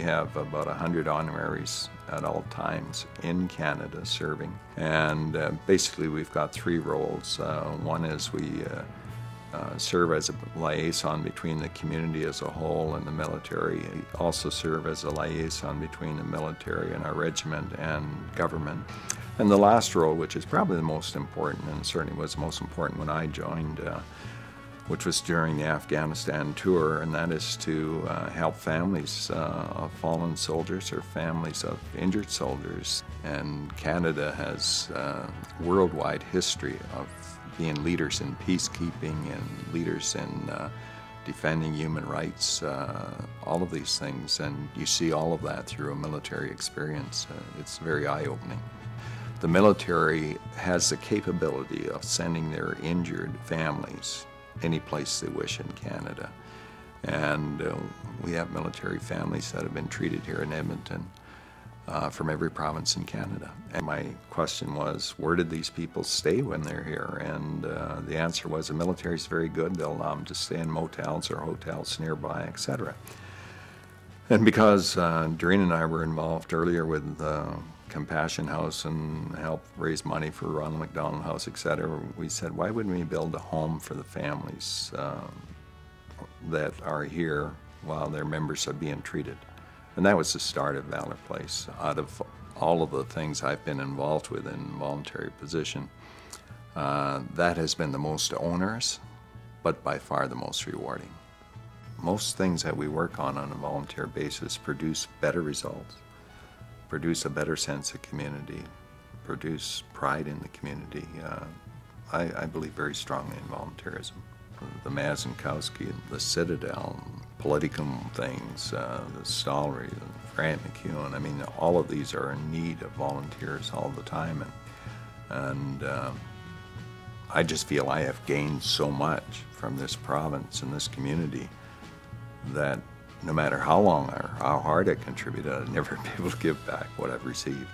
have about 100 honoraries at all times in Canada serving. And uh, basically, we've got three roles. Uh, one is we uh, uh, serve as a liaison between the community as a whole and the military. We also serve as a liaison between the military and our regiment and government. And the last role, which is probably the most important, and certainly was the most important when I joined, uh, which was during the Afghanistan tour, and that is to uh, help families uh, of fallen soldiers or families of injured soldiers. And Canada has uh, worldwide history of being leaders in peacekeeping and leaders in uh, defending human rights, uh, all of these things, and you see all of that through a military experience. Uh, it's very eye-opening. The military has the capability of sending their injured families any place they wish in Canada. And uh, we have military families that have been treated here in Edmonton uh, from every province in Canada. And my question was, where did these people stay when they're here? And uh, the answer was the military is very good. They'll allow them to stay in motels or hotels nearby, etc. And because uh, Doreen and I were involved earlier with uh, Compassion House and help raise money for Ronald McDonald House, etc., we said, why wouldn't we build a home for the families um, that are here while their members are being treated? And that was the start of Valour Place. Out of all of the things I've been involved with in voluntary position, uh, that has been the most onerous, but by far the most rewarding. Most things that we work on on a volunteer basis produce better results, produce a better sense of community, produce pride in the community. Uh, I, I, believe very strongly in volunteerism. The Mazankowski, the Citadel, Politicum things, uh, the Stollery, Grant MacEwan. I mean, all of these are in need of volunteers all the time, and and uh, I just feel I have gained so much from this province and this community that no matter how long or how hard I contributed, I'd never be able to give back what I've received.